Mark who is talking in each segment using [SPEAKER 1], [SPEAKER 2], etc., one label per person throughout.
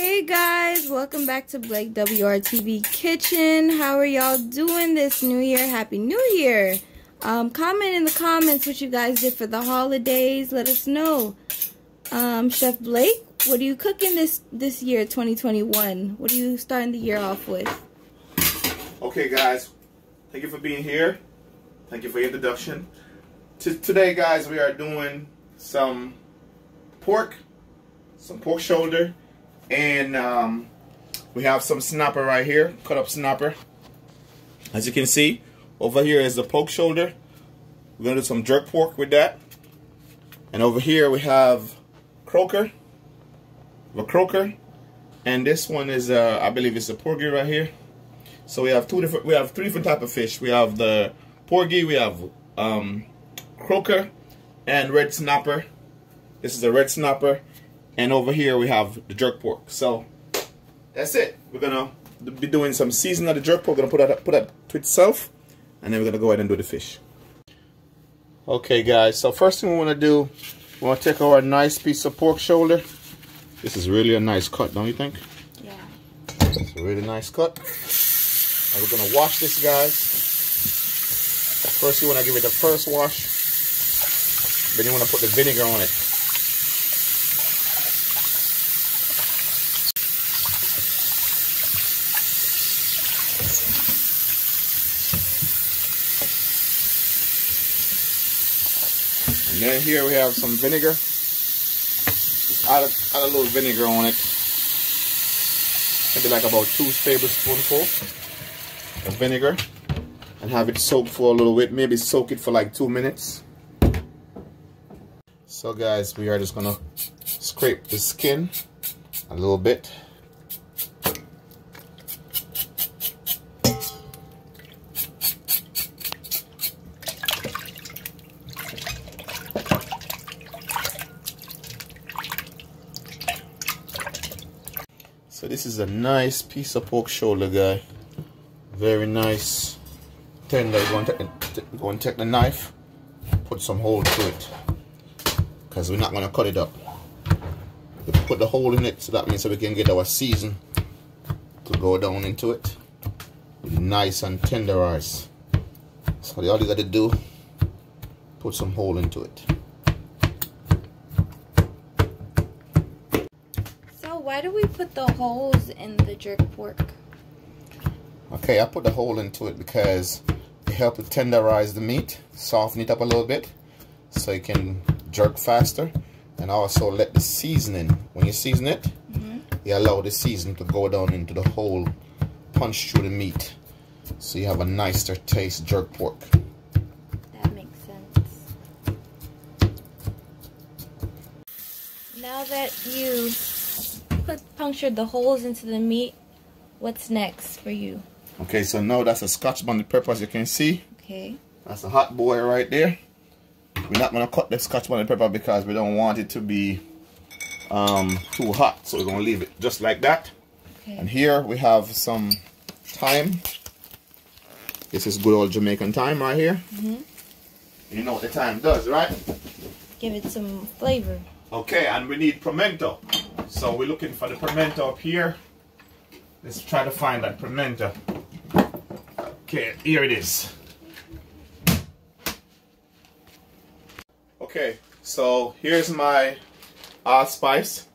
[SPEAKER 1] Hey guys, welcome back to Blake WRTV Kitchen. How are y'all doing this new year? Happy New Year! Um, comment in the comments what you guys did for the holidays. Let us know. Um, Chef Blake, what are you cooking this this year, 2021? What are you starting the year off with?
[SPEAKER 2] Okay, guys, thank you for being here. Thank you for your introduction. T today, guys, we are doing some pork, some pork shoulder, and um, we have some snapper right here, cut up snapper. As you can see, over here is the pork shoulder. We're gonna do some jerk pork with that. And over here we have croaker, the croaker, and this one is, uh, I believe it's a porgy right here. So we have two different, we have three different type of fish. We have the porgy, we have um, croaker, and red snapper. This is a red snapper, and over here we have the jerk pork. So that's it. We're gonna be doing some seasoning of the jerk pork. We're gonna put that put that to itself, and then we're gonna go ahead and do the fish. Okay, guys. So first thing we want to do, we want to take our nice piece of pork shoulder. This is really a nice cut, don't you think?
[SPEAKER 1] Yeah.
[SPEAKER 2] It's a really nice cut. And we're gonna wash this, guys. First, you want to give it the first wash. Then you want to put the vinegar on it. And then here we have some vinegar. Just add a, add a little vinegar on it. Maybe like about two tablespoonfuls of vinegar. And have it soak for a little bit. Maybe soak it for like two minutes. So guys, we are just gonna scrape the skin a little bit. So this is a nice piece of pork shoulder, guy. Very nice, tender. Going to take, going take the knife, put some hole to it, because we're not going to cut it up. We put the hole in it, so that means so we can get our season to go down into it. Nice and tenderized. So all you got to do, put some hole into it.
[SPEAKER 1] So why do we put the holes in the jerk pork?
[SPEAKER 2] Okay, I put the hole into it because it helps to tenderize the meat, soften it up a little bit so you can jerk faster and also let the seasoning, when you season it, mm -hmm. you allow the seasoning to go down into the hole, punch through the meat so you have a nicer taste jerk pork.
[SPEAKER 1] That makes sense. Now that you put punctured the holes into the meat, what's next for you?
[SPEAKER 2] Okay, so now that's a scotch bonnet pepper as you can see.
[SPEAKER 1] Okay.
[SPEAKER 2] That's a hot boy right there. We're not going to cut the scotch bonnet pepper because we don't want it to be um, too hot. So we're going to leave it just like that.
[SPEAKER 1] Okay.
[SPEAKER 2] And here we have some thyme. This is good old Jamaican thyme right here.
[SPEAKER 1] Mm -hmm.
[SPEAKER 2] You know what the thyme does, right?
[SPEAKER 1] Give it some flavor.
[SPEAKER 2] Okay, and we need pimento. So we're looking for the pimento up here. Let's try to find that pimento. Okay, here it is. Okay, so here's my allspice.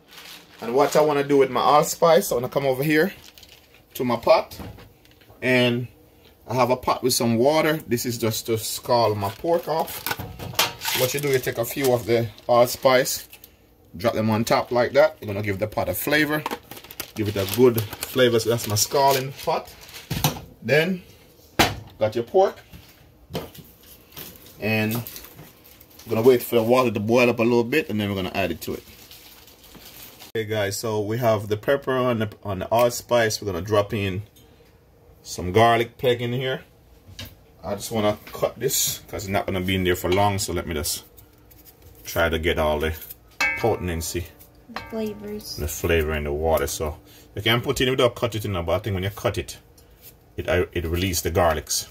[SPEAKER 2] And what I want to do with my allspice, I want to come over here to my pot. And I have a pot with some water. This is just to scald my pork off. What you do, you take a few of the allspice, drop them on top like that. You're to give the pot a flavor. Give it a good flavor. So that's my scalding pot. Then, got your pork. And we're gonna wait for the water to boil up a little bit and then we're gonna add it to it. Okay guys, so we have the pepper on the on the allspice. We're gonna drop in some garlic plague in here. I just wanna cut this because it's not gonna be in there for long, so let me just try to get all the potency.
[SPEAKER 1] The flavors.
[SPEAKER 2] The flavor in the water. So you can put it in without cut it in there, but I think when you cut it, it it releases the garlics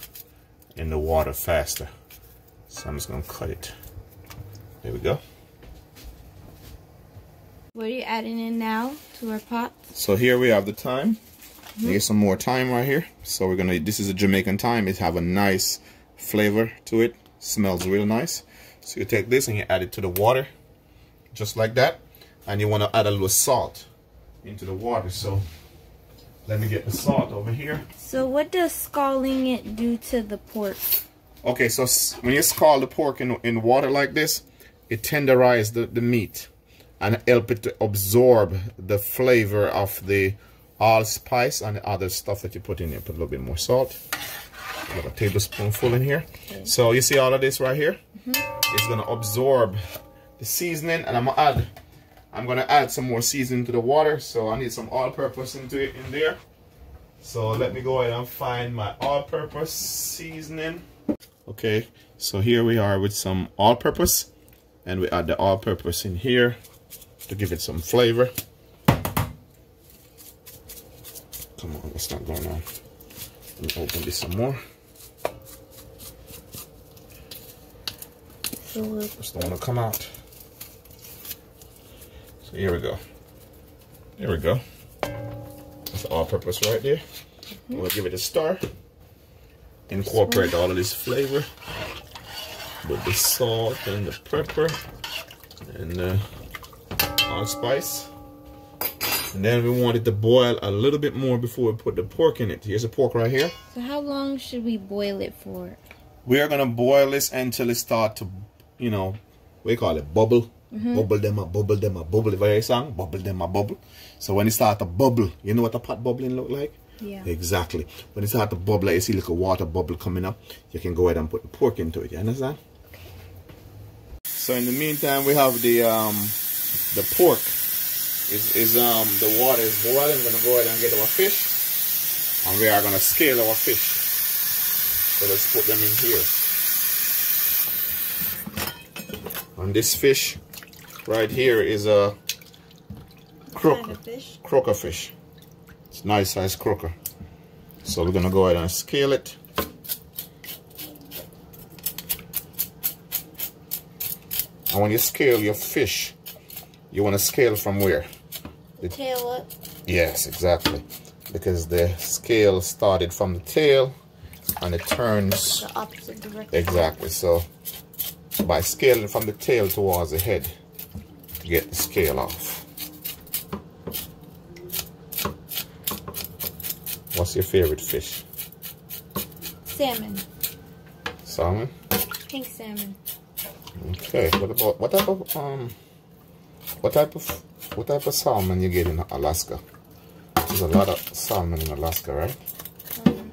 [SPEAKER 2] in the water faster. So I'm just gonna cut it. There we go.
[SPEAKER 1] What are you adding in now to our pot?
[SPEAKER 2] So here we have the thyme. Mm -hmm. some more thyme right here. So we're gonna. This is a Jamaican thyme. It have a nice flavor to it. Smells real nice. So you take this and you add it to the water, just like that. And you want to add a little salt into the water. So let me get the salt over here.
[SPEAKER 1] So what does scalding it do to the pork?
[SPEAKER 2] Okay, so when you scald the pork in, in water like this, it tenderizes the, the meat and help it to absorb the flavor of the allspice and the other stuff that you put in there. Put a little bit more salt. A tablespoonful in here. Okay. So you see all of this right here? Mm -hmm. It's gonna absorb the seasoning and I'm gonna add I'm gonna add some more seasoning to the water. So I need some all-purpose into it in there. So let me go ahead and find my all-purpose seasoning. Okay, so here we are with some all-purpose and we add the all-purpose in here to give it some flavor. Come on, what's not going on? Let me open this some more. Just don't want to come out. So here we go. Here we go. That's all-purpose right there. Mm -hmm. We'll give it a stir. Incorporate all of this flavor with the salt and the pepper and the allspice. And then we want it to boil a little bit more before we put the pork in it. Here's the pork right here.
[SPEAKER 1] So how long should we boil it for?
[SPEAKER 2] We are going to boil this until it start to, you know, we call it bubble. Mm -hmm. Bubble them up, bubble them up, bubble. Very song, bubble them up, bubble. So when it start to bubble, you know what a pot bubbling look like?
[SPEAKER 1] Yeah.
[SPEAKER 2] Exactly. When it start to bubble, you see like a water bubble coming up, you can go ahead and put the pork into it. You understand? Okay. So in the meantime, we have the um the pork is, is um the water is boiling. We're gonna go ahead and get our fish. And we are gonna scale our fish. So let's put them in here. And this fish right here is a croaker, fish? croaker fish. It's nice size croaker. So we're gonna go ahead and scale it. And when you scale your fish, you want to scale from where?
[SPEAKER 1] The tail up?
[SPEAKER 2] Yes, exactly. Because the scale started from the tail and it turns
[SPEAKER 1] the opposite direction.
[SPEAKER 2] Exactly. So by scaling from the tail towards the head to get the scale off. What's your favorite fish?
[SPEAKER 1] Salmon.
[SPEAKER 2] Salmon?
[SPEAKER 1] Pink salmon.
[SPEAKER 2] Okay. What about what type of um what type of what type of salmon you get in Alaska? There's a lot of salmon in Alaska, right? Um,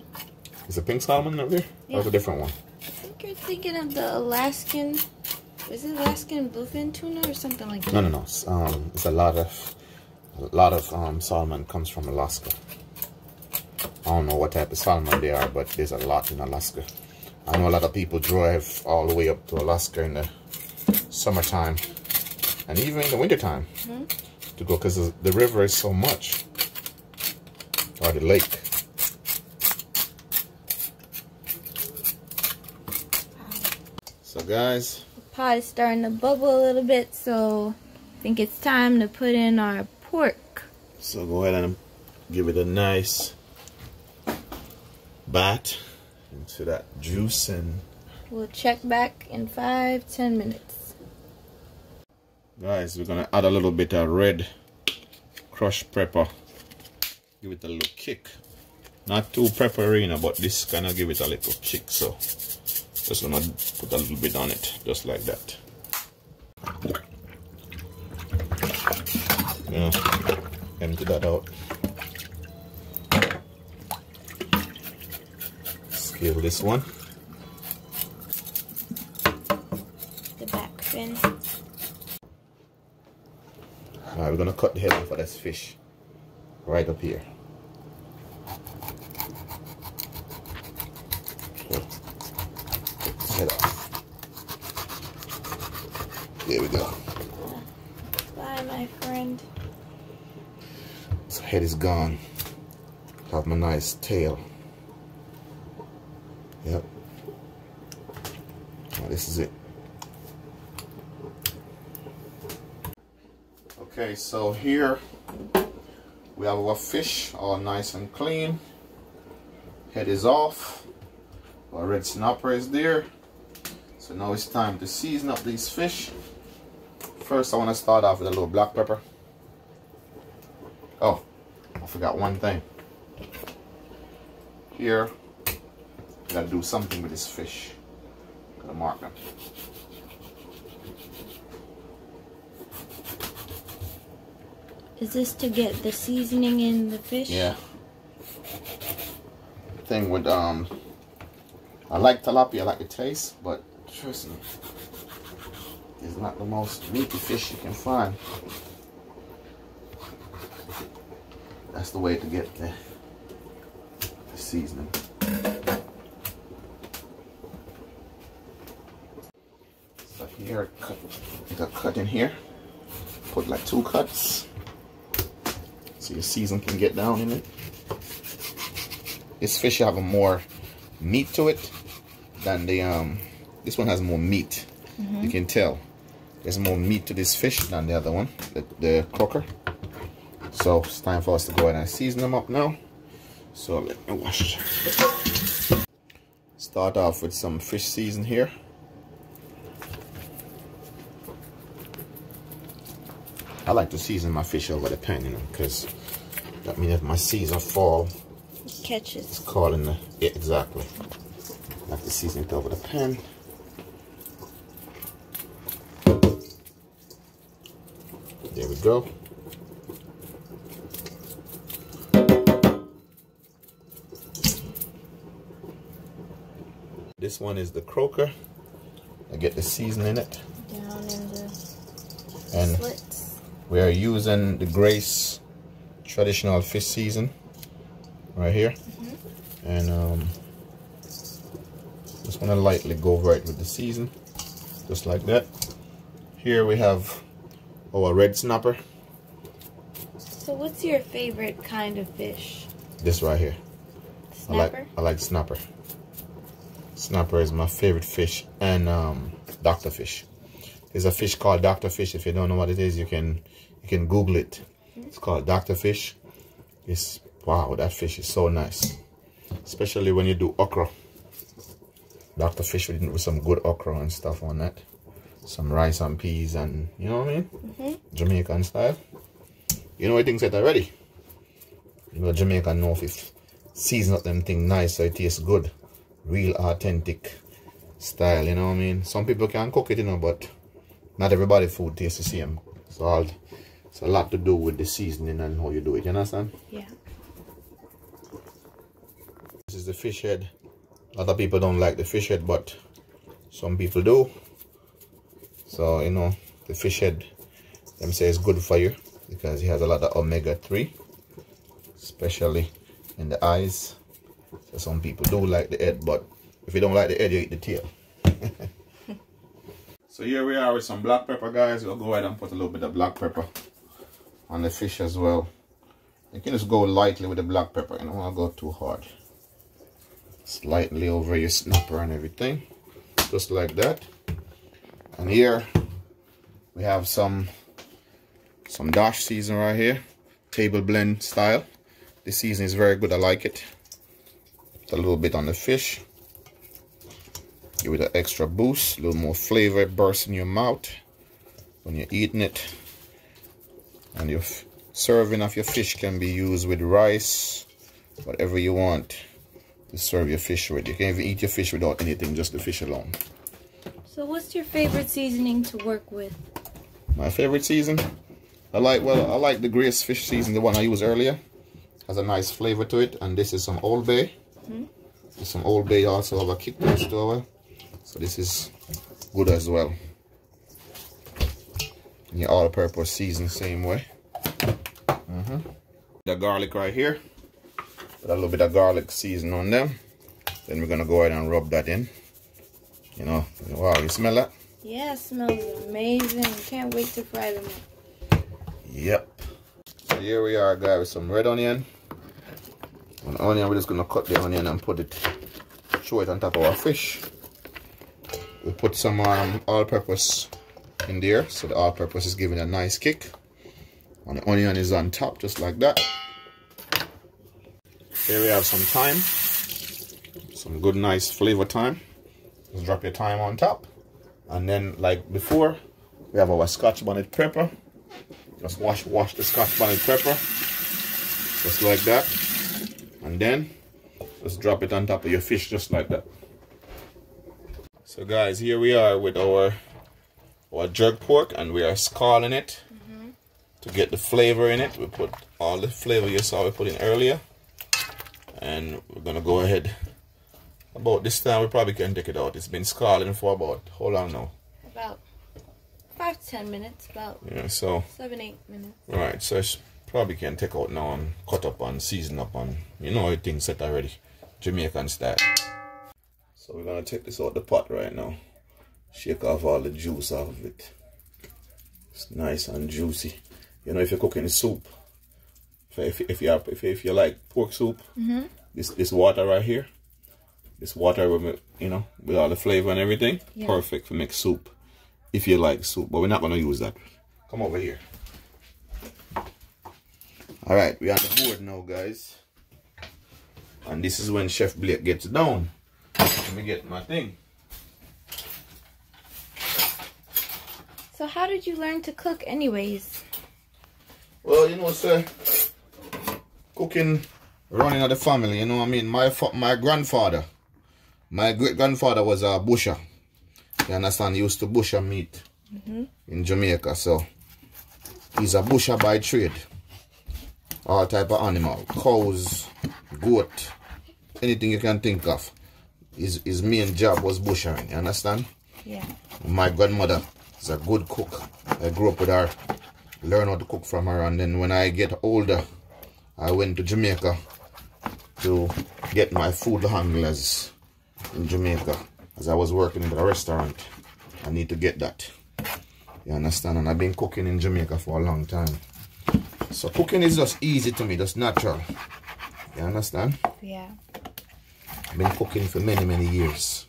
[SPEAKER 2] Is it pink salmon over there? Yeah. Or a different one?
[SPEAKER 1] I think you're thinking of the Alaskan. Is it Alaskan bluefin tuna or something like that?
[SPEAKER 2] No, no, no. Um, it's a lot of a lot of um, salmon comes from Alaska. I don't know what type of salmon they are, but there's a lot in Alaska. I know a lot of people drive all the way up to Alaska in the summertime and even in the wintertime mm -hmm. to go because the river is so much or the lake so guys
[SPEAKER 1] pot is starting to bubble a little bit so I think it's time to put in our pork.
[SPEAKER 2] So go ahead and give it a nice bat into that juice and
[SPEAKER 1] we'll check back in five ten minutes.
[SPEAKER 2] Guys we're gonna add a little bit of red crushed pepper. Give it a little kick. Not too pepperina but this gonna give it a little kick so just gonna put a little bit on it just like that. Yeah empty that out. Scale this one.
[SPEAKER 1] The back fin.
[SPEAKER 2] Alright, we're gonna cut the head off of this fish right up here. There we go.
[SPEAKER 1] Bye, my friend.
[SPEAKER 2] So head is gone. Have my nice tail. Yep. Now this is it. Okay, so here we have our fish all nice and clean. Head is off. Our red snapper is there. So now it's time to season up these fish. First I want to start off with a little black pepper. Oh, I forgot one thing. Here, I gotta do something with this fish. Gotta mark them.
[SPEAKER 1] Is this to get the seasoning in the fish?
[SPEAKER 2] Yeah. Thing with um, I like tilapia, I like the taste, but trust me, it's not the most meaty fish you can find. That's the way to get the, the seasoning. So here, cut, got cut in here. Put like two cuts so your season can get down in it. This fish have a more meat to it than the um. This one has more meat. Mm -hmm. You can tell. There's more meat to this fish than the other one, the, the croaker. So it's time for us to go ahead and season them up now. So let me wash. Start off with some fish season here. I like to season my fish over the pan, you know, because that means if my season fall,
[SPEAKER 1] it catches.
[SPEAKER 2] It's calling the yeah, exactly. I like to season it over the pan. There we go. This one is the croaker. I get the seasoning in it.
[SPEAKER 1] Down in the
[SPEAKER 2] and
[SPEAKER 1] slits.
[SPEAKER 2] We are using the Grace traditional fish season right here. Mm -hmm. And um, just want to lightly go it with the season, just like that. Here we have our red snapper.
[SPEAKER 1] So what's your favorite kind of fish?
[SPEAKER 2] This right here.
[SPEAKER 1] Snapper?
[SPEAKER 2] I like, I like snapper. Snapper is my favorite fish and um, doctor fish. There's a fish called doctor fish. If you don't know what it is, you can you can Google it. It's called doctor fish. It's wow, that fish is so nice, especially when you do okra. Doctor fish with some good okra and stuff on that. Some rice and peas and you know what I mean? Mm -hmm. Jamaican style. You know what things that already. You know Jamaican know if season up them thing nice so it tastes good. Real authentic style, you know what I mean? Some people can cook it, you know, but not everybody food tastes the same. So it's a lot to do with the seasoning and how you do it, you understand?
[SPEAKER 1] Yeah.
[SPEAKER 2] This is the fish head. A lot of people don't like the fish head, but some people do. So, you know, the fish head, let me say it's good for you because it has a lot of omega-3, especially in the eyes. So some people do like the head, but if you don't like the head, you eat the tail. so here we are with some black pepper, guys. We'll go ahead and put a little bit of black pepper on the fish as well. You can just go lightly with the black pepper. You don't want to go too hard. Slightly over your snapper and everything. Just like that. And here we have some some dash season right here. Table blend style. This season is very good. I like it. It's a little bit on the fish. Give it an extra boost. A little more flavor burst in your mouth when you're eating it and your serving of your fish can be used with rice whatever you want to serve your fish with you can even eat your fish without anything just the fish alone
[SPEAKER 1] so what's your favorite seasoning to work with
[SPEAKER 2] my favorite season I like well I like the Grace fish season the one I used earlier has a nice flavor to it and this is some Old Bay mm -hmm. some Old Bay also have a kick to it so this is good as well and your all-purpose season same way. Mm -hmm. The garlic right here. Put a little bit of garlic season on them. Then we're gonna go ahead and rub that in. You know, wow, you smell that?
[SPEAKER 1] Yeah, smells amazing. Can't wait to fry them
[SPEAKER 2] Yep. So here we are, guys, with some red onion. An onion, we're just gonna cut the onion and put it, throw it on top of our fish. We put some um, all-purpose in there so the all-purpose is giving a nice kick And the onion is on top, just like that. Here we have some thyme. Some good, nice flavor thyme. Just drop your thyme on top. And then, like before, we have our scotch bonnet pepper. Just wash, wash the scotch bonnet pepper. Just like that. And then, just drop it on top of your fish, just like that. So guys, here we are with our, our jerk pork and we are scalding it mm -hmm. to get the flavor in it. We put all the flavor you saw we put in earlier. And we're gonna go ahead. About this time we probably can take it out. It's been scalding for about, how long now?
[SPEAKER 1] About five to ten minutes, about
[SPEAKER 2] yeah, so
[SPEAKER 1] seven, eight minutes.
[SPEAKER 2] Right, so probably can take out now and cut up and season up and you know everything's set already. Jamaican style. So we're gonna take this out the pot right now. Shake off all the juice off of it. It's nice and juicy. You know, if you're cooking soup, if if you have, if if you like pork soup,
[SPEAKER 1] mm -hmm.
[SPEAKER 2] this this water right here, this water with you know with all the flavor and everything, yeah. perfect for make soup. If you like soup, but we're not gonna use that. Come over here. All right, we're on the board now, guys. And this is when Chef Blake gets down. Let me get my thing.
[SPEAKER 1] So how did you learn to cook anyways?
[SPEAKER 2] Well, you know, sir, cooking, running of the family, you know what I mean? My my grandfather, my great-grandfather was a busher. You understand? He used to busher meat mm -hmm. in Jamaica, so he's a busher by trade. All type of animal, cows, goat, anything you can think of his, his main job was bushering, you understand?
[SPEAKER 1] Yeah.
[SPEAKER 2] My grandmother is a good cook. I grew up with her, learn how to cook from her, and then when I get older, I went to Jamaica to get my food handlers in Jamaica. As I was working in the restaurant, I need to get that. You understand? And I've been cooking in Jamaica for a long time. So cooking is just easy to me, just natural. You understand?
[SPEAKER 1] Yeah I've
[SPEAKER 2] been cooking for many, many years.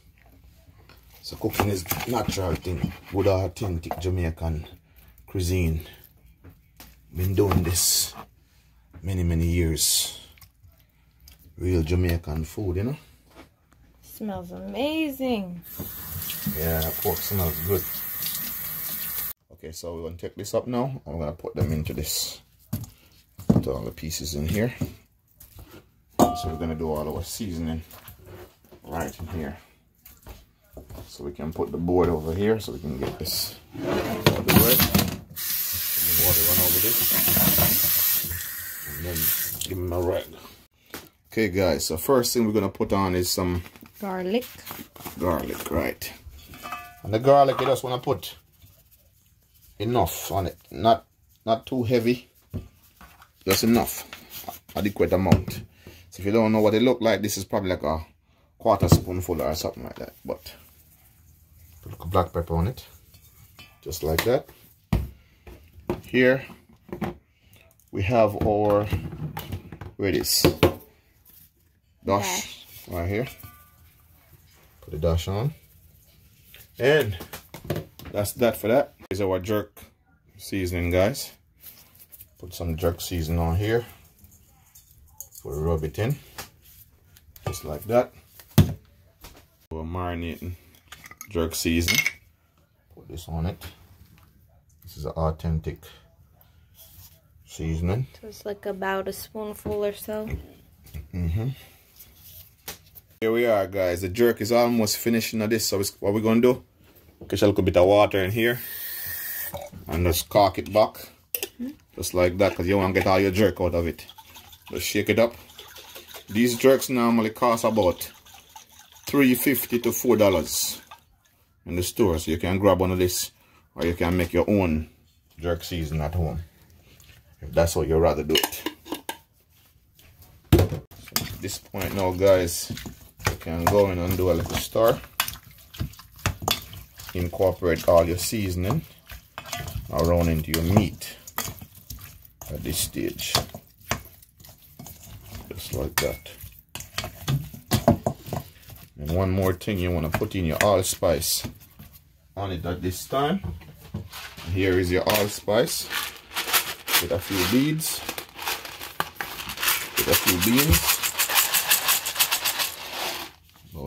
[SPEAKER 2] So cooking is natural thing, good authentic Jamaican cuisine. Been doing this many, many years. Real Jamaican food, you know?
[SPEAKER 1] Smells amazing.
[SPEAKER 2] Yeah, pork smells good. Okay, so we're gonna take this up now. I'm gonna put them into this. Put all the pieces in here. So we're gonna do all our seasoning right in here. So we can put the board over here so we can get this the way. the water run over this. And then give him a rag. Okay guys, so first thing we're gonna put on is some
[SPEAKER 1] garlic.
[SPEAKER 2] Garlic, right. And the garlic you just wanna put enough on it. Not not too heavy. Just enough. Adequate amount. So if you don't know what it look like, this is probably like a quarter spoonful or something like that but put a black pepper on it just like that here we have our where it is dash right here put the dash on and that's that for that is our jerk seasoning guys put some jerk seasoning on here for rub it in just like that we're marinating jerk season. Put this on it. This is an authentic seasoning.
[SPEAKER 1] So it's like about a spoonful or so.
[SPEAKER 2] Mm-hmm. Here we are, guys. The jerk is almost finished now this. So what we're going to do, catch a little bit of water in here. And just cock it back. Just like that, because you want to get all your jerk out of it. Just shake it up. These jerks normally cost about 350 to four dollars in the store so you can grab one of this or you can make your own jerk season at home if that's what you'd rather do it at this point now guys you can go in and do a little stir incorporate all your seasoning around into your meat at this stage just like that and one more thing you want to put in your allspice on it at this time. Here is your allspice. with a few beads. Get a few beans.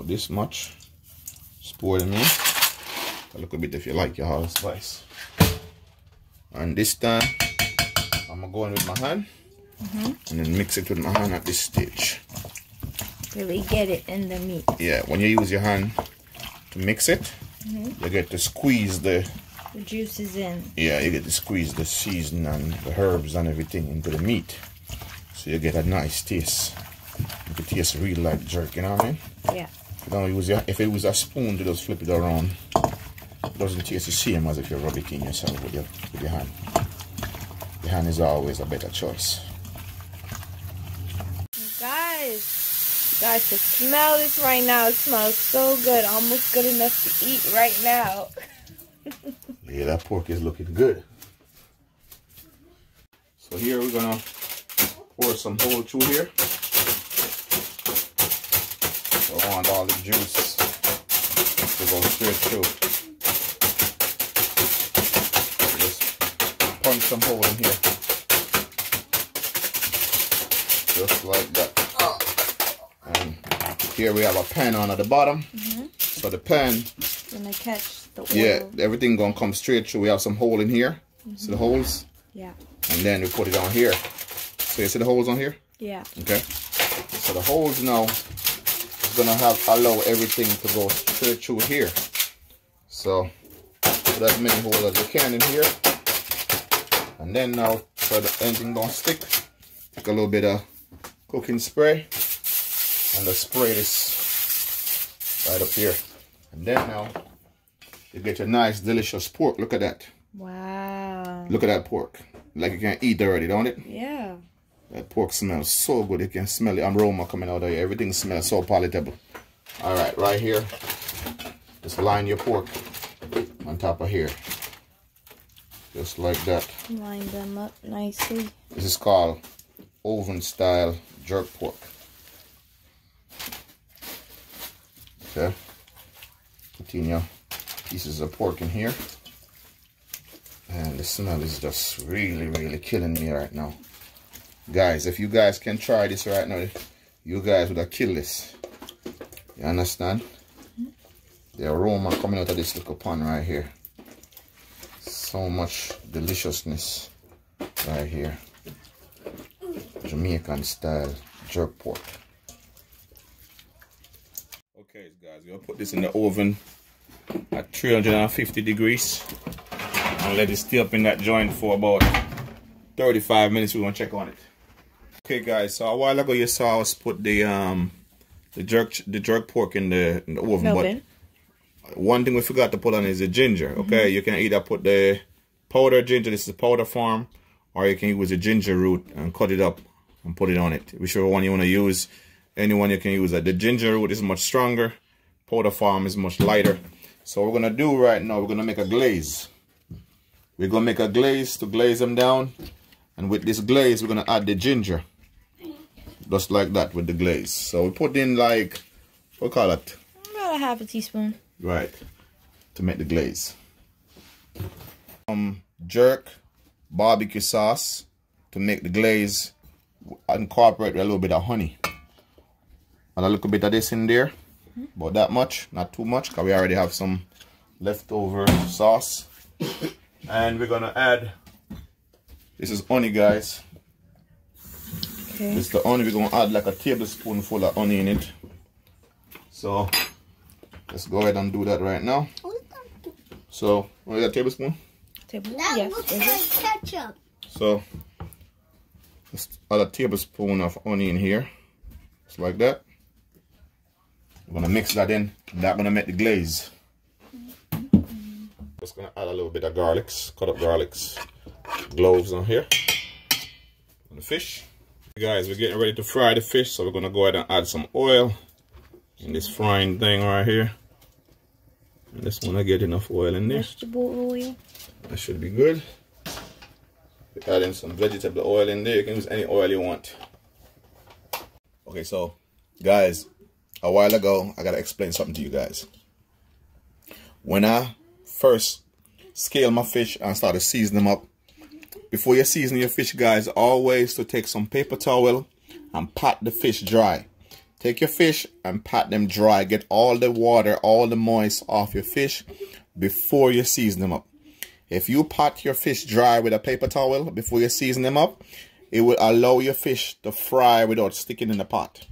[SPEAKER 2] About this much. Just pour them in. A little bit if you like your hot spice. And this time, I'm gonna go in with my hand mm -hmm. and then mix it with my hand at this stage.
[SPEAKER 1] Really get it in the meat.
[SPEAKER 2] Yeah, when you use your hand to mix it, mm -hmm. you get to squeeze the
[SPEAKER 1] the juices in.
[SPEAKER 2] Yeah, you get to squeeze the season and the herbs and everything into the meat. So you get a nice taste. You can taste real like jerk, you know what I mean?
[SPEAKER 1] Yeah.
[SPEAKER 2] If, you don't use your, if it was a spoon to just flip it around, it doesn't taste the same as if you rub it in yourself with your, with your hand. The hand is always a better choice.
[SPEAKER 1] Guys, guys, to smell this right now, it smells so good. Almost good enough to eat right now.
[SPEAKER 2] yeah, that pork is looking good. So here we're gonna pour some whole through here. Want all the juice to go straight through. Just punch some hole in here. Just like that. And here we have a pan on at the bottom. Mm -hmm. So the pan
[SPEAKER 1] gonna catch the oil.
[SPEAKER 2] yeah, everything gonna come straight through. We have some hole in here. Mm -hmm. See the holes?
[SPEAKER 1] Yeah.
[SPEAKER 2] And then we put it on here. So you see the holes on here?
[SPEAKER 1] Yeah.
[SPEAKER 2] Okay. So the holes now gonna have allow everything to go straight through here. So put as many holes as you can in here. And then now so the anything don't stick, take a little bit of cooking spray and the spray this right up here. And then now you get a nice, delicious pork. Look at that.
[SPEAKER 1] Wow.
[SPEAKER 2] Look at that pork. Like you can eat already, don't it?
[SPEAKER 1] Yeah.
[SPEAKER 2] That pork smells so good. You can smell the aroma coming out of here. Everything smells so palatable. All right, right here. Just line your pork on top of here. Just like that.
[SPEAKER 1] Line them up nicely.
[SPEAKER 2] This is called oven style jerk pork. Okay. Continue pieces of pork in here. And the smell is just really, really killing me right now. Guys, if you guys can try this right now, you guys would have killed this. You understand? The aroma coming out of this little pan right here. So much deliciousness right here. Jamaican style jerk pork. Okay, guys, we'll put this in the oven at 350 degrees and let it stay up in that joint for about 35 minutes. We're gonna check on it. Okay, guys. So a while ago, you saw us put the um the jerk the jerk pork in the in the oven, Melvin. but one thing we forgot to put on is the ginger. Okay, mm -hmm. you can either put the powder ginger. This is powder form, or you can use the ginger root and cut it up and put it on it. Whichever one you want to use, any one you can use. That the ginger root is much stronger. Powder form is much lighter. So what we're going to do right now, we're going to make a glaze. We're going to make a glaze to glaze them down. And with this glaze, we're going to add the ginger. Just like that with the glaze. So we put in like, what call it?
[SPEAKER 1] About a half a teaspoon.
[SPEAKER 2] Right. To make the glaze. Um, jerk barbecue sauce to make the glaze. Incorporate a little bit of honey. And a little bit of this in there. About that much, not too much, because we already have some leftover sauce. and we're gonna add, this is honey guys. Okay. This is the honey, we're gonna add like a tablespoonful of honey in it. So, let's go ahead and do that right now. So, what is that tablespoon?
[SPEAKER 1] Tablespoon, yes.
[SPEAKER 3] like ketchup.
[SPEAKER 2] So, just add a tablespoon of honey in here. Just like that. I'm gonna mix that in. That's gonna make the glaze. Just gonna add a little bit of garlics, cut up garlics, cloves on here. On the fish. Guys, we're getting ready to fry the fish, so we're gonna go ahead and add some oil in this frying thing right here. I just wanna get enough oil in there.
[SPEAKER 1] Vegetable oil.
[SPEAKER 2] That should be good. We're adding some vegetable oil in there. You can use any oil you want. Okay, so guys, a while ago, I got to explain something to you guys. When I first scaled my fish and started seasoning them up, before you season your fish, guys, always to take some paper towel and pat the fish dry. Take your fish and pat them dry. Get all the water, all the moist off your fish before you season them up. If you pat your fish dry with a paper towel before you season them up, it will allow your fish to fry without sticking in the pot.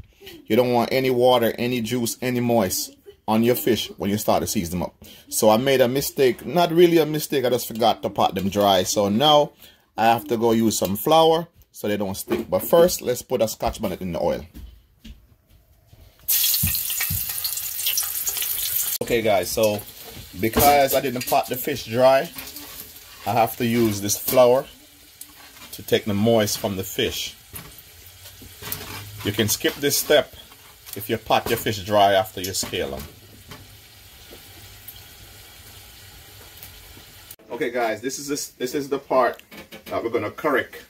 [SPEAKER 2] You don't want any water, any juice, any moist on your fish when you start to season them up. So I made a mistake, not really a mistake, I just forgot to pot them dry. So now I have to go use some flour so they don't stick. But first, let's put a scotch bonnet in the oil. Okay guys, so because I didn't pot the fish dry, I have to use this flour to take the moist from the fish. You can skip this step if you pot your fish dry after you scale them. Okay guys, this is this, this is the part that we're gonna correct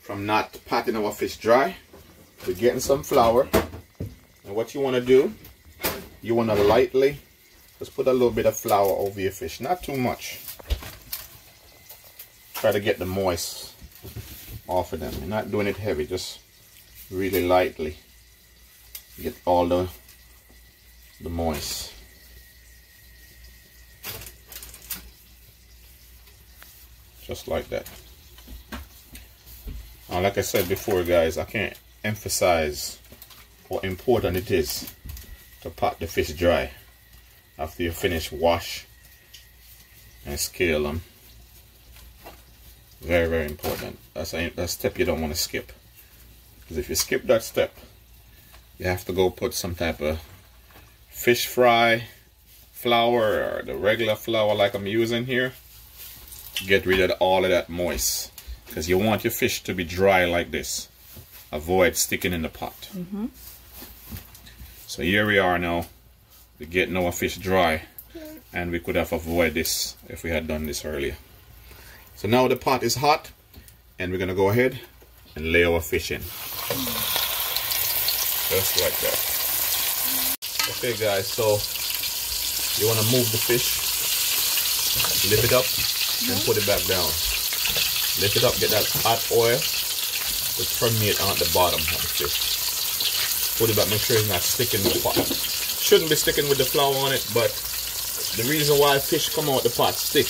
[SPEAKER 2] from not patting our fish dry. We're getting some flour. And what you wanna do, you wanna lightly just put a little bit of flour over your fish, not too much. Try to get the moist off of them. You're not doing it heavy, just really lightly. Get all the the moist. Just like that. Now, like I said before, guys, I can't emphasize how important it is to pat the fish dry after you finish wash and scale them very very important. That's a, a step you don't want to skip. Because if you skip that step you have to go put some type of fish fry flour or the regular flour like I'm using here get rid of all of that moist. Because you want your fish to be dry like this. Avoid sticking in the pot. Mm -hmm. so here we are now. We're getting our fish dry. And we could have avoided this if we had done this earlier. So now the pot is hot. And we're gonna go ahead and lay our fish in. Just like that. Okay guys so you want to move the fish? Lift it up and put it back down lift it up get that hot oil to permeate on the bottom of the fish put it back make sure it's not sticking in the pot shouldn't be sticking with the flour on it, but the reason why fish come out the pot stick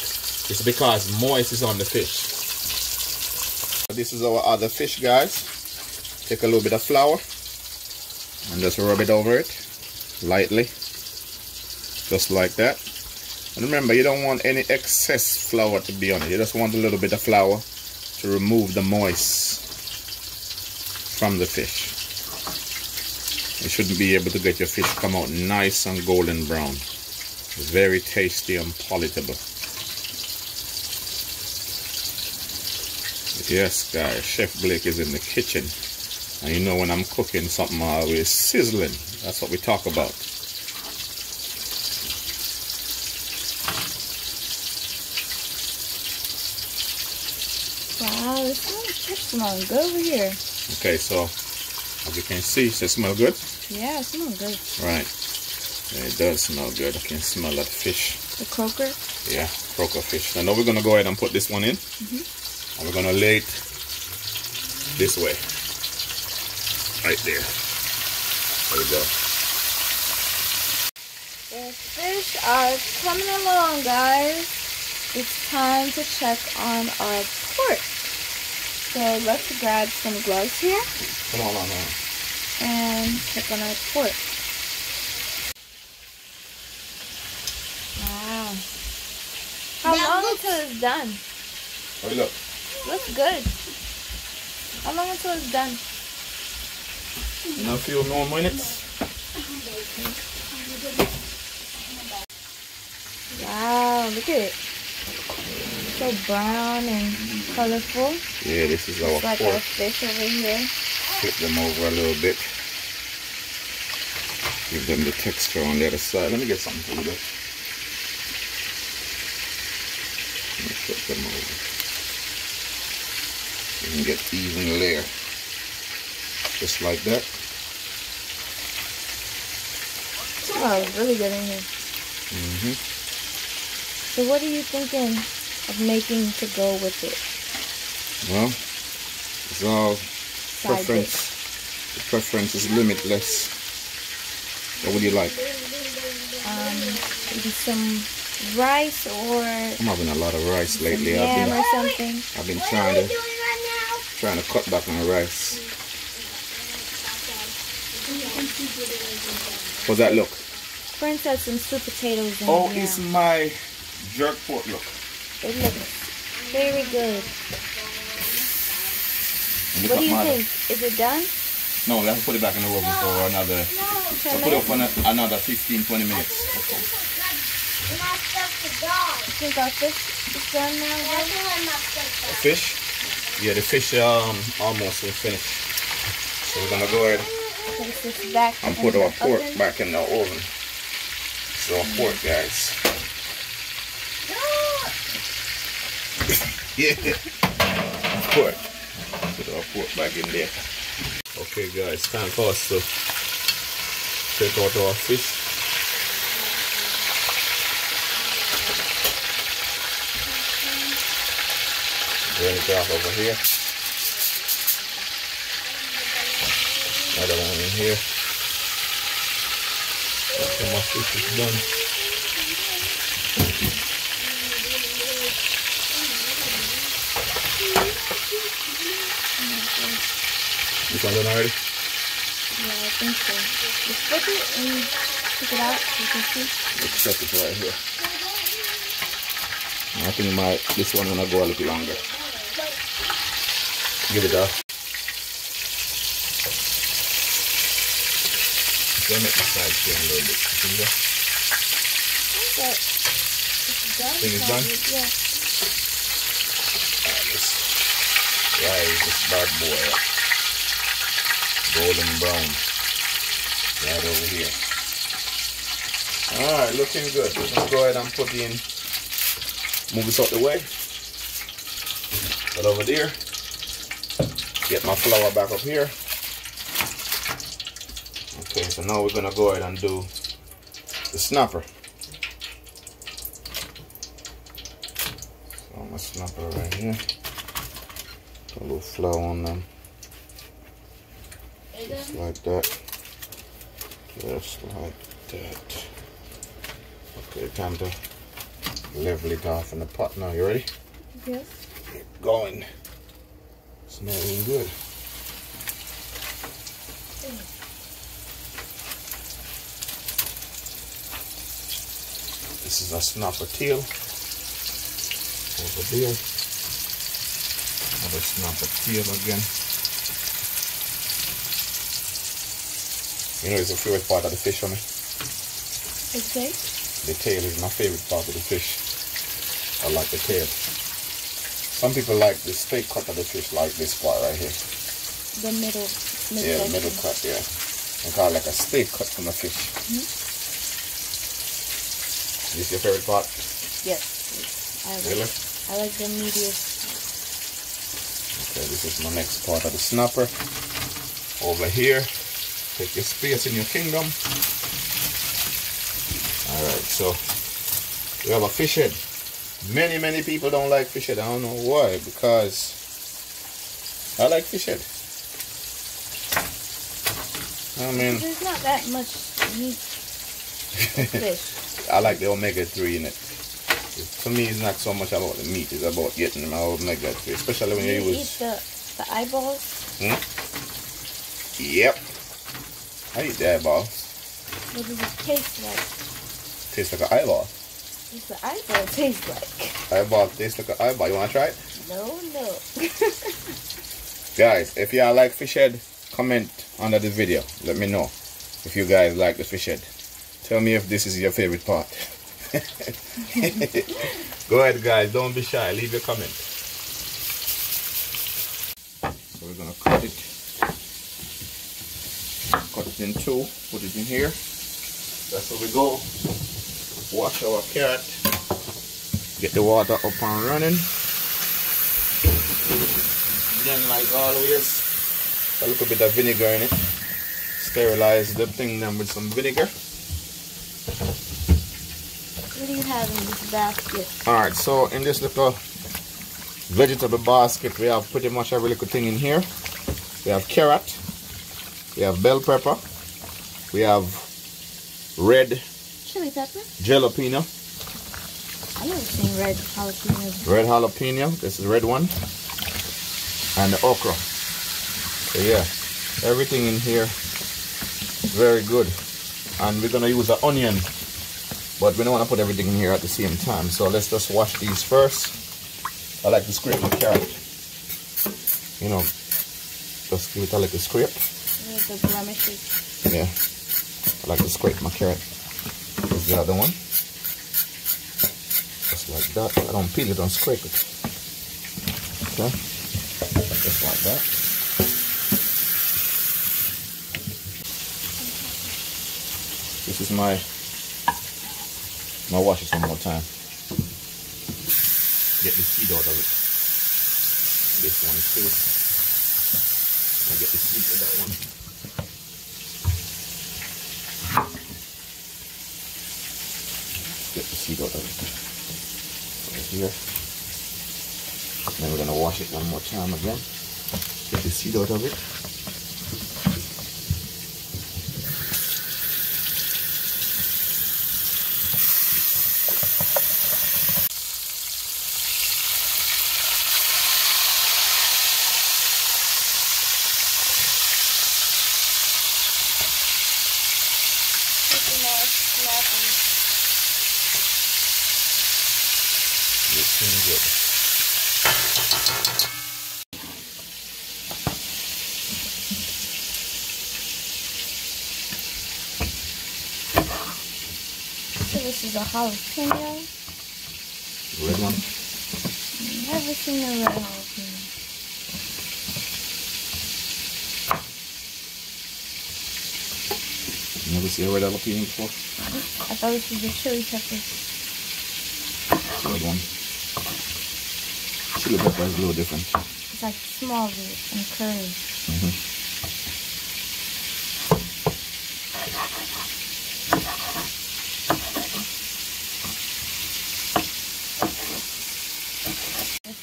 [SPEAKER 2] is because moist is on the fish. This is our other fish, guys. Take a little bit of flour and just rub it over it lightly, just like that. And remember, you don't want any excess flour to be on it. You just want a little bit of flour to remove the moist from the fish. You shouldn't be able to get your fish come out nice and golden brown. Very tasty and palatable. Yes, guys, Chef Blake is in the kitchen. And you know when I'm cooking something I always sizzling. That's what we talk about.
[SPEAKER 1] Wow, smells good over here.
[SPEAKER 2] Okay, so as you can see, does it smell good?
[SPEAKER 1] Yeah, it smells good.
[SPEAKER 2] Right. It does smell good. I can smell that fish.
[SPEAKER 1] The croaker?
[SPEAKER 2] Yeah, croaker fish. So now we're going to go ahead and put this one in. Mm -hmm. And we're going to lay it this way. Right there. There we go.
[SPEAKER 1] The fish are coming along, guys. It's time to check on our pork. So let's grab some gloves here.
[SPEAKER 2] Come on, on, on
[SPEAKER 1] and check on our pork. Wow. How that long looks... until it's done?
[SPEAKER 2] Oh, look.
[SPEAKER 1] Looks good. How long until it's done?
[SPEAKER 2] In a few more minutes.
[SPEAKER 1] Wow, look at it. So brown and colorful.
[SPEAKER 2] Yeah, this is our
[SPEAKER 1] it's like
[SPEAKER 2] pork.
[SPEAKER 1] our fish over here
[SPEAKER 2] flip them over a little bit. Give them the texture on the other side. Let me get something for you. Let me flip them over. You can get even layer. Just like that.
[SPEAKER 1] Oh, it's really good in here.
[SPEAKER 2] Mm hmm
[SPEAKER 1] So what are you thinking of making to go with it?
[SPEAKER 2] Well, it's all
[SPEAKER 1] Side
[SPEAKER 2] preference. The preference is limitless. What would you like?
[SPEAKER 1] Um, maybe some rice or
[SPEAKER 2] I'm having a lot of rice lately. I've been
[SPEAKER 1] or something.
[SPEAKER 2] I've been trying to trying to cut back on rice. What's that look?
[SPEAKER 1] Friends had some sweet potatoes in
[SPEAKER 2] Oh, it's my jerk pork look.
[SPEAKER 1] It looks very good.
[SPEAKER 2] Let
[SPEAKER 1] What do you
[SPEAKER 2] mine.
[SPEAKER 1] think? Is it done?
[SPEAKER 2] No, we have to put it back in the oven for another.
[SPEAKER 1] Ten
[SPEAKER 2] I'll put it for ano- another 15, 20 minutes.
[SPEAKER 1] You think our fish is done now?
[SPEAKER 2] The fish? Yeah, the fish um almost finished. So we're gonna go ahead
[SPEAKER 1] Place this back
[SPEAKER 2] and put our pork
[SPEAKER 1] oven.
[SPEAKER 2] back in the oven. So our pork, guys. Yeah, pork. Put our pork back in there. Okay, guys, time for us to take out our fish. Bring it off over here. Another one in here. Okay, my fish is done. This one done already?
[SPEAKER 1] Yeah, I think so. Just flip it and take it out. so You can see.
[SPEAKER 2] Let's check it right here. I think my this one gonna go a little longer. Give it up. Let me side here a little bit. You think that?
[SPEAKER 1] But it's done.
[SPEAKER 2] Think it's done?
[SPEAKER 1] Yeah.
[SPEAKER 2] Alright, let's rise this bad boy up. Golden brown. Right over here. Alright, looking good. Gonna go ahead and put in move this out the way. Put over there. Get my flour back up here. Okay, so now we're gonna go ahead and do the snapper. So my snapper right here. Put a little flour on them. Just like that. Just like that. Okay, time to level it off in the pot now. You ready?
[SPEAKER 1] Yes.
[SPEAKER 2] Get going. Smelling good. This is a snapper tail. Over there. Another snapper tail again. You know it's a favorite part of the fish for me.
[SPEAKER 1] Okay.
[SPEAKER 2] The tail is my favorite part of the fish. I like the tail. Some people like the straight cut of the fish, like this part right here.
[SPEAKER 1] The middle. middle
[SPEAKER 2] Yeah,
[SPEAKER 1] the
[SPEAKER 2] middle cut, yeah. I call it like a straight cut from a fish. Mm-hmm. This your favorite part?
[SPEAKER 1] Yes. I like,
[SPEAKER 2] Really?
[SPEAKER 1] I like the medium.
[SPEAKER 2] Okay, this is my next part of the snapper. Over here. Take your space in your kingdom. Alright, so we have a fish head. Many, many people don't like fish head. I don't know why. Because I like fish head. I mean,
[SPEAKER 1] There's not that much meat fish.
[SPEAKER 2] I like the omega-3 in it. To me, it's not so much about the meat. It's about getting my omega-3. Especially when
[SPEAKER 1] you
[SPEAKER 2] you
[SPEAKER 1] eat
[SPEAKER 2] use...
[SPEAKER 1] the, the eyeballs.
[SPEAKER 2] Hmm? Yep. I eat the eyeballs.
[SPEAKER 1] What does it taste like?
[SPEAKER 2] Tastes like an eyeball.
[SPEAKER 1] What's the eyeball taste like?
[SPEAKER 2] Eyeball tastes like an eyeball. You want to try it?
[SPEAKER 1] No, no.
[SPEAKER 2] Guys, if y'all like fish head, comment under the video. Let me know if you guys like the fish head. Tell me if this is your favorite part. Go ahead, guys. Don't be shy. Leave your comment. So we're gonna cut it. In two. Put it in here. That's where we go. Wash our carrot. Get the water up and running. And then, like always, a little bit of vinegar in it. Sterilize the thing then with some vinegar.
[SPEAKER 1] What do you have in this basket?
[SPEAKER 2] Alright, so in this little vegetable basket. We have pretty much every little thing in here. We have carrot. We have bell pepper. We have red
[SPEAKER 1] chili pepper.
[SPEAKER 2] Jalapeno.
[SPEAKER 1] I never seen red jalapeno.
[SPEAKER 2] Red jalapeno. This is red one. And the okra. So yeah, everything in here very good. And we're gonna use an onion, but we don't want to put everything in here at the same time. So let's just wash these first. I like to scrape the carrot. You know, just give it a little scrape.
[SPEAKER 1] The blemishes.
[SPEAKER 2] Yeah, like to scrape my carrot. Here's the other one. Just like that. I don't peel it, don't scrape it. Okay, just like that. This is my my wash it one more time. Get the seed out of it. This one too. I get the seed of that one. Get the seed out of it. Right here. Then we're gonna wash it one more time again. Get the seed out of it. looking good.
[SPEAKER 1] So this is a jalapeno.
[SPEAKER 2] Red one?
[SPEAKER 1] Never seen a red jalapeno.
[SPEAKER 2] You never see a red jalapeno before?
[SPEAKER 1] I thought this was a chili pepper.
[SPEAKER 2] Red one. Chili pepper is a little different.
[SPEAKER 1] It's like small and curly.
[SPEAKER 2] Mm -hmm.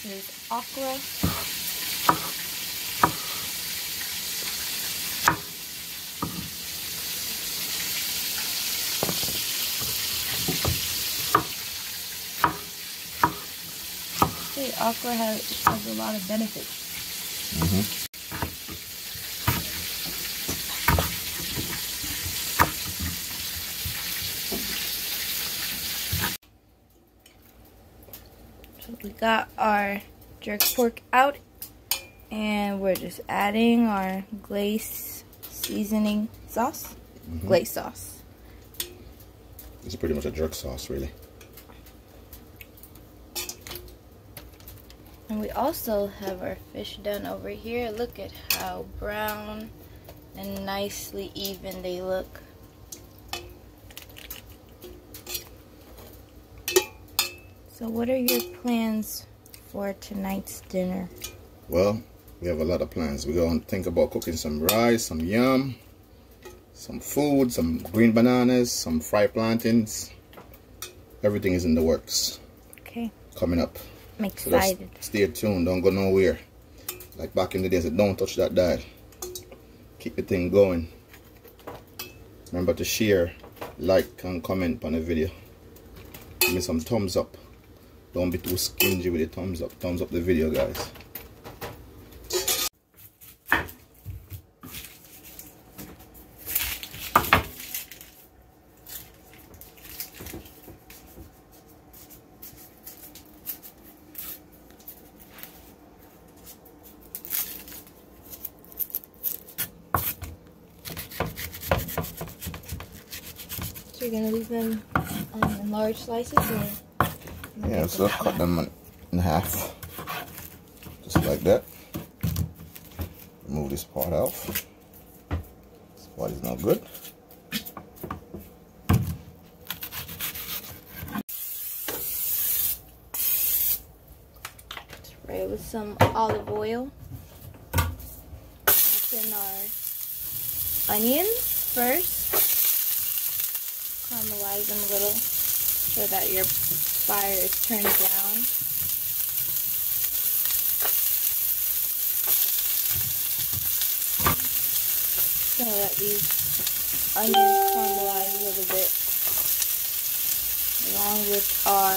[SPEAKER 1] This is okra. okra has, has a lot of benefits.
[SPEAKER 2] Mm -hmm.
[SPEAKER 1] So we got our jerk pork out and we're just adding our glaze seasoning sauce. Mm -hmm. Glaze sauce.
[SPEAKER 2] It's pretty much a jerk sauce, really.
[SPEAKER 1] And we also have our fish done over here. Look at how brown and nicely even they look. So what are your plans for tonight's dinner?
[SPEAKER 2] Well, we have a lot of plans. We're going to think about cooking some rice, some yam, some food, some green bananas, some fried plantains. Everything is in the works.
[SPEAKER 1] Okay.
[SPEAKER 2] Coming up.
[SPEAKER 1] I'm excited.
[SPEAKER 2] So stay tuned. Don't go nowhere. Like back in the days, don't touch that dial. Keep the thing going. Remember to share, like, and comment on the video. Give me some thumbs up. Don't be too stingy with the thumbs up. Thumbs up the video, guys.
[SPEAKER 1] So you're gonna leave them in large slices
[SPEAKER 2] so cut them in half. Just like that. Remove this part out. This part is not good.
[SPEAKER 1] Spray with some olive oil. In our onions first caramelize them a little so that your fire is turned down. Gonna let these onions caramelize a little bit along with our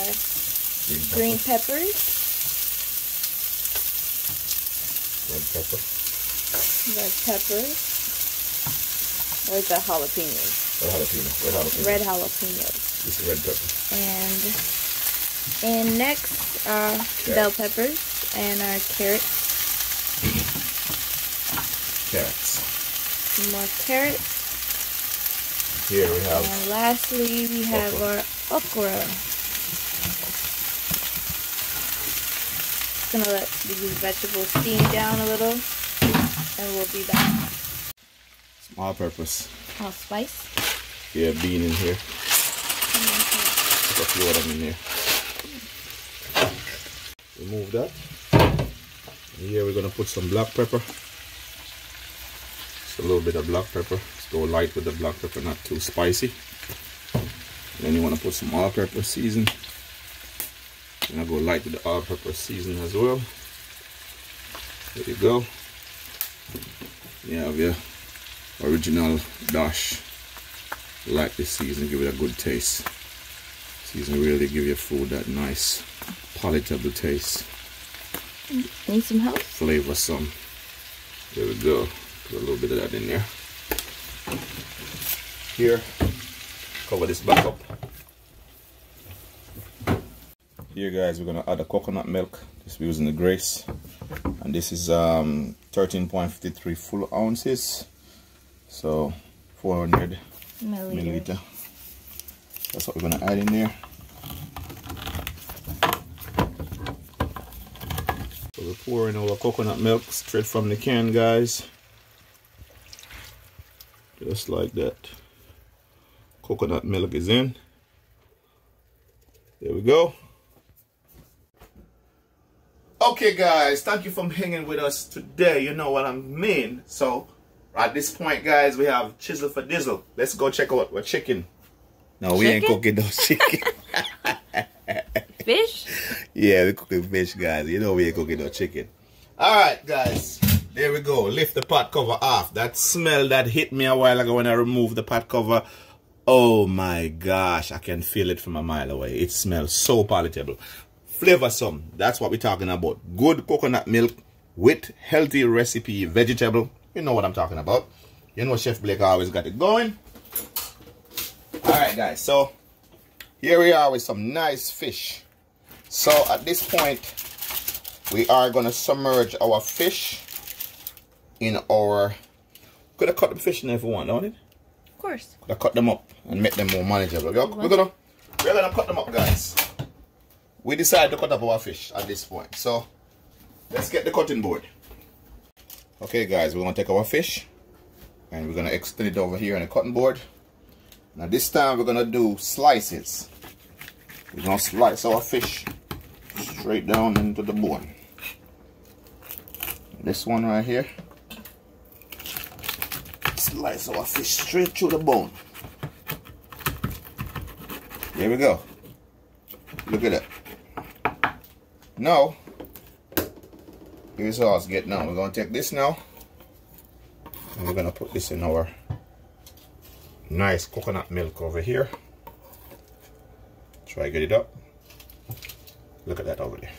[SPEAKER 2] green,
[SPEAKER 1] green pepper. peppers.
[SPEAKER 2] Red pepper.
[SPEAKER 1] Red pepper. Where's the jalapenos?
[SPEAKER 2] Red jalapeno. Red jalapeno.
[SPEAKER 1] Red jalapeno.
[SPEAKER 2] This is red pepper.
[SPEAKER 1] And and next uh bell peppers and our carrots.
[SPEAKER 2] Carrots.
[SPEAKER 1] Some more carrots.
[SPEAKER 2] Here we have
[SPEAKER 1] And lastly we have
[SPEAKER 2] Okra.
[SPEAKER 1] our okra. Just gonna let these vegetables steam down a little and we'll be back.
[SPEAKER 2] some all-purpose.
[SPEAKER 1] All spice.
[SPEAKER 2] Yeah, bean in here. Put a few of them in there. Remove that. And here we're gonna put some black pepper. Just a little bit of black pepper. Just go light with the black pepper, not too spicy. And then you wanna put some all pepper season. And I go light with the all pepper season as well. There you go. You have your original dash like this season give it a good taste season really give your food that nice palatable taste.
[SPEAKER 1] Need some help?
[SPEAKER 2] flavor some. There we go. Put a little bit of that in there. Here cover this back up. Here guys we're gonna add a coconut milk. Just using the Grace. And this is um 13.53 full ounces. So 400
[SPEAKER 1] Milliliters.
[SPEAKER 2] milliliter. That's what we're gonna add in there. So we're pouring all our coconut milk straight from the can, guys. Just like that. Coconut milk is in. There we go. Okay, guys, thank you for hanging with us today. You know what I mean. So, at this point, guys, we have chisel for dizzle. Let's go check out our chicken. No, we ain't cooking no chicken.
[SPEAKER 1] Fish?
[SPEAKER 2] yeah, we cooking fish, guys. You know we ain't cooking no chicken. All right, guys. There we go. Lift the pot cover off. That smell that hit me a while ago when I removed the pot cover. Oh my gosh, I can feel it from a mile away. It smells so palatable. Flavorsome. That's what we're talking about. Good coconut milk with healthy recipe vegetable. You know what I'm talking about. You know Chef Blake always got it going. Alright guys, so here we are with some nice fish. So at this point, we are going to submerge our fish in our... Could have cut the fish in if we want, don't it?
[SPEAKER 1] Of course.
[SPEAKER 2] Could have cut them up and make them more manageable. We're gonna, we're gonna, we're gonna cut them up, guys. We decided to cut up our fish at this point. So, let's get the cutting board. Okay, guys, we're gonna take our fish and we're gonna extend it over here on the cutting board. Now this time we're gonna do slices. We're gonna slice our fish straight down into the bone. This one right here. Slice our fish straight through the bone. There we go. Look at that. Now, here's how it's getting now. We're gonna take this now. And we're gonna put this in our nice coconut milk over here. Try get it up. Look at that over there.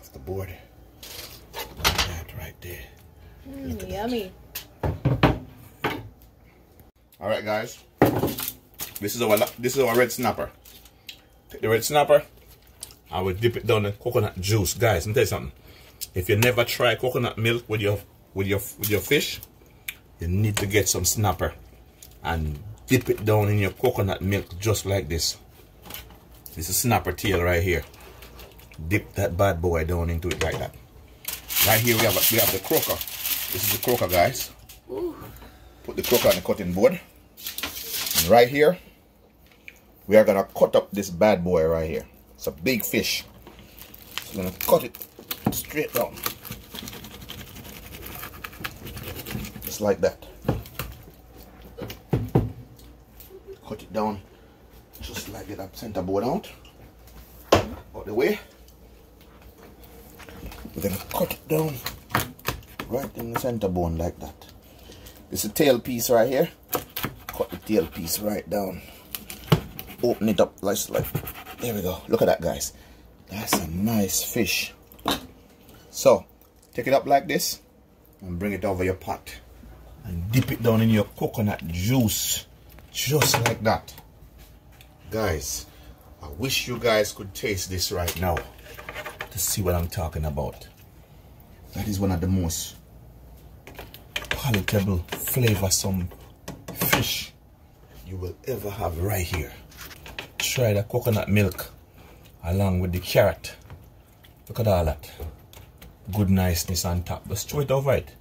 [SPEAKER 2] Off the board. That right there.
[SPEAKER 1] Mm, yummy.
[SPEAKER 2] All right, guys. This is our this is our red snapper. Take the red snapper. I will dip it down in coconut juice, guys. Let me tell you something. If you never try coconut milk with your with your with your fish, you need to get some snapper and dip it down in your coconut milk just like this. This is snapper tail right here. Dip that bad boy down into it like that. Right here we have we have the croaker. This is the croaker, guys.
[SPEAKER 1] Ooh.
[SPEAKER 2] Put the croaker on the cutting board. And right here, we are gonna cut up this bad boy right here. It's a big fish. So we're gonna cut it straight down. Just like that. Cut it down just like that center board out. Out the way. Gonna cut it down right in the center bone like that. Is a tail piece right here. Cut the tail piece right down. Open it up like, like there we go. Look at that guys. That's a nice fish. So take it up like this and bring it over your pot and dip it down in your coconut juice. Just like that. Guys I wish you guys could taste this right now to see what I'm talking about. That is one of the most palatable flavorsome fish you will ever have right here. Try the coconut milk along with the carrot. Look at all that. Good niceness on top. Just throw it over it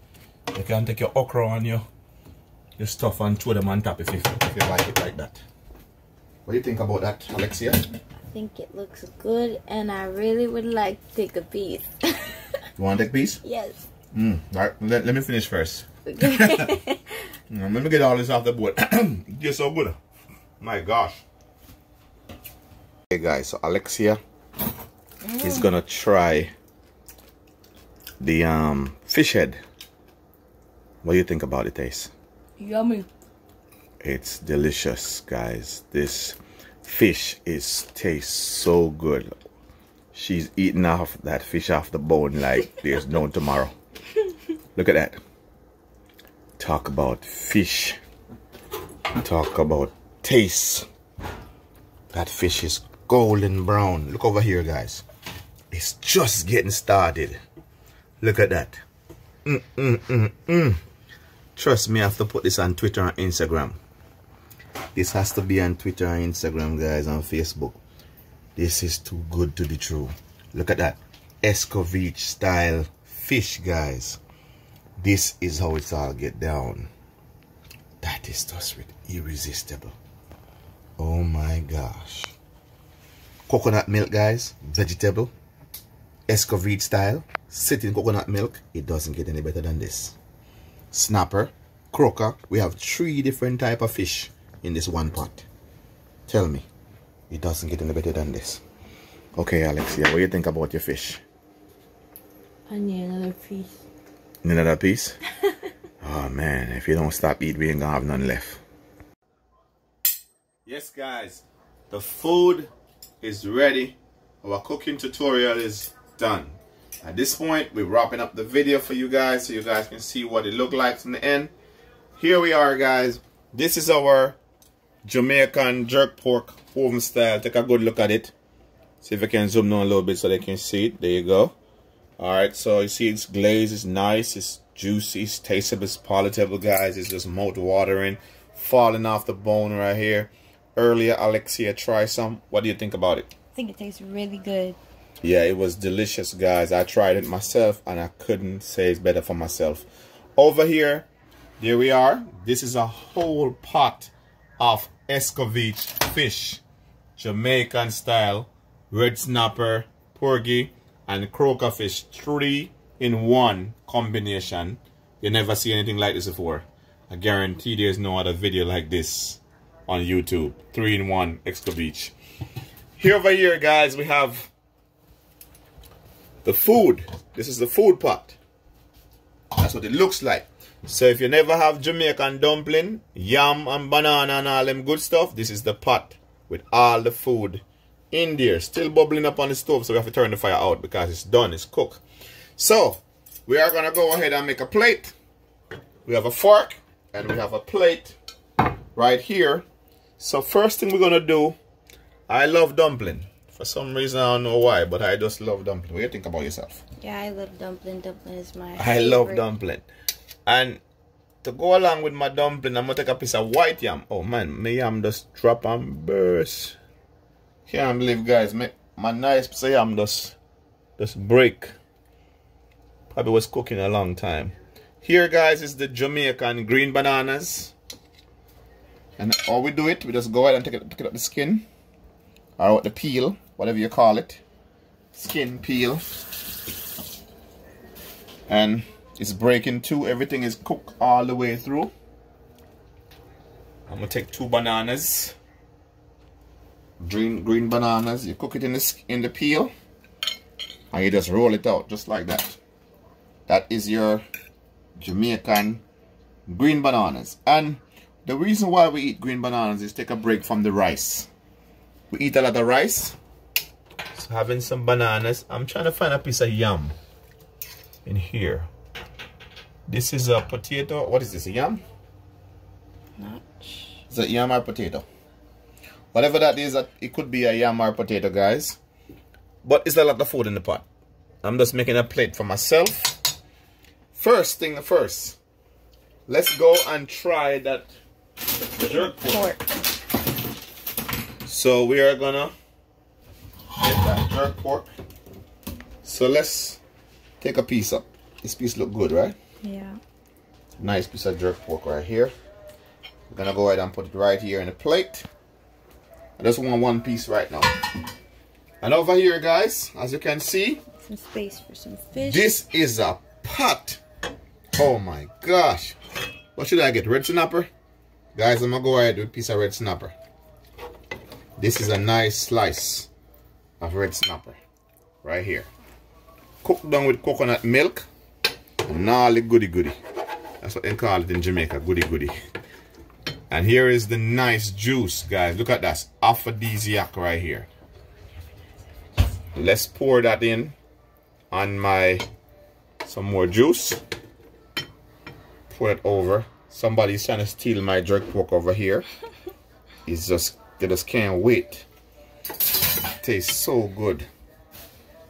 [SPEAKER 2] you can take your okra and your your stuff and throw them on top if you, if you like it like that what do you think about that Alexia?
[SPEAKER 1] I think it looks good and I really would like to take a piece
[SPEAKER 2] you want to take a piece?
[SPEAKER 1] yes
[SPEAKER 2] Mm, right, let, let me finish first.
[SPEAKER 1] okay.
[SPEAKER 2] Mm, let me get all this off the board. You're so good. My gosh. Hey guys, so Alexia mm. is gonna try the um, fish head. What do you think about the taste?
[SPEAKER 1] Yummy.
[SPEAKER 2] It's delicious, guys. This fish is tastes so good. She's eating off that fish off the bone like there's no tomorrow. Look at that. Talk about fish. Talk about taste. That fish is golden brown. Look over here, guys. It's just getting started. Look at that. Mm, mm, mm, mm. Trust me, I have to put this on Twitter and Instagram. This has to be on Twitter and Instagram, guys, on Facebook. This is too good to be true. Look at that. Escovitch style fish, guys. This is how it's all get down. That is just irresistible. Oh my gosh. Coconut milk, guys. Vegetable. Escovitch style. Sitting coconut milk. It doesn't get any better than this. Snapper. Croaker. We have three different type of fish in this one pot. Tell me. It doesn't get any better than this. Okay, Alexia. What do you think about your fish?
[SPEAKER 1] I need another piece.
[SPEAKER 2] Need another piece? oh man, if you don't stop eating, we ain't gonna have none left. Yes guys, the food is ready. Our cooking tutorial is done. At this point, we're wrapping up the video for you guys so you guys can see what it looked like from the end. Here we are guys. This is our Jamaican jerk pork oven style. Take a good look at it. See if I can zoom down a little bit so they can see it. There you go. Alright, so you see it's glazed, it's nice, it's juicy, it's tastable, it's palatable, guys. It's just mouth watering, falling off the bone right here. Earlier, Alexia try some. What do you think about it?
[SPEAKER 1] I think it tastes really good.
[SPEAKER 2] Yeah, it was delicious, guys. I tried it myself, and I couldn't say it's better for myself. Over here, there we are. This is a whole pot of escovitch fish. Jamaican style, red snapper, porgy, and croaker fish three in one combination you never see anything like this before I guarantee there's no other video like this on YouTube three in one escovitch here over here guys we have the food. This is the food pot that's what it looks like. So if you never have Jamaican dumpling yam and banana and all them good stuff this is the pot with all the food in there. Still bubbling up on the stove so we have to turn the fire out because it's done it's cooked. So we are gonna go ahead and make a plate. We have a fork and we have a plate right here. So first thing we're gonna do I love dumpling for some reason I don't know why but I just love dumpling what do you think about yourself
[SPEAKER 1] yeah I love dumpling dumpling is my
[SPEAKER 2] I favorite. love dumpling and to go along with my dumpling I'm gonna take a piece of white yam oh man my yam just drop and burst can't believe guys, my, my nice say I'm just just break. Probably was cooking a long time. Here guys is the Jamaican green bananas. And all we do it, we just go ahead and take it, take it out the skin. Or the peel, whatever you call it. Skin peel. And it's breaking too. Everything is cooked all the way through. I'm gonna take two bananas green green bananas you cook it in the in the peel and you just roll it out just like that that is your Jamaican green bananas. And the reason why we eat green bananas is take a break from the rice. We eat a lot of rice. So having some bananas. I'm trying to find a piece of yam in here. This is a potato. What is this, a yam?
[SPEAKER 1] Not.
[SPEAKER 2] Is it yam or potato? Whatever that is, it could be a yam or potato, guys. But it's a lot of food in the pot. I'm just making a plate for myself. First thing first, let's go and try that jerk pork. pork. So we are gonna jerk pork. So let's take a piece up. This piece look good, right?
[SPEAKER 1] Yeah.
[SPEAKER 2] Nice piece of jerk pork right here. We're gonna go ahead and put it right here in the plate. I just want one piece right now. And over here, guys, as you can see,
[SPEAKER 1] some space for some fish.
[SPEAKER 2] This is a pot Oh my gosh. What should I get? Red snapper? Guys, I'm gonna go ahead with a piece of red snapper. This is a nice slice of red snapper. Right here. Cooked down with coconut milk. Gnarly goody goody. That's what they call it in Jamaica, goody goody. And here is the nice juice, guys. Look at that. Aphrodisiac right here. Let's pour that in on my some more juice put it over. Somebody's trying to steal my jerk pork over here. It's just, they just can't wait. Tastes so good.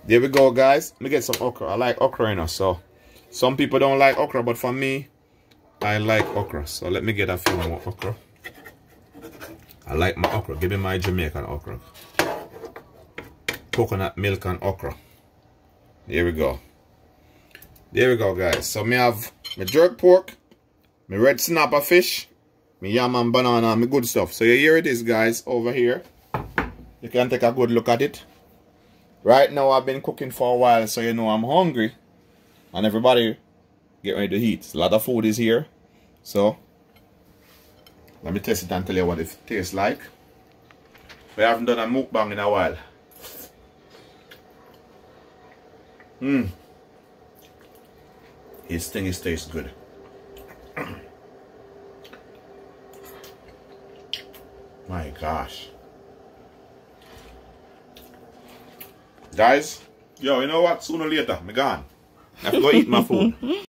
[SPEAKER 2] There we go, guys. Let me get some okra. I like okra, you know, so some people don't like okra, but for me, I like okra. So let me get a few more okra. I like my okra. Give me my Jamaican okra. Coconut milk and okra. There we go. There we go, guys. So me have my jerk pork, my red snapper fish, my yam and banana, my good stuff. So here it is, guys, over here. You can take a good look at it. Right now, I've been cooking for a while, so you know I'm hungry. And everybody get ready to eat. A lot of food is here. So, let me test it and tell you what it tastes like. We haven't done a mukbang in a while. Mmm. His thing is tastes good. My gosh. Guys, yo, you know what? Sooner or later, I'm gone. I have to go eat my food.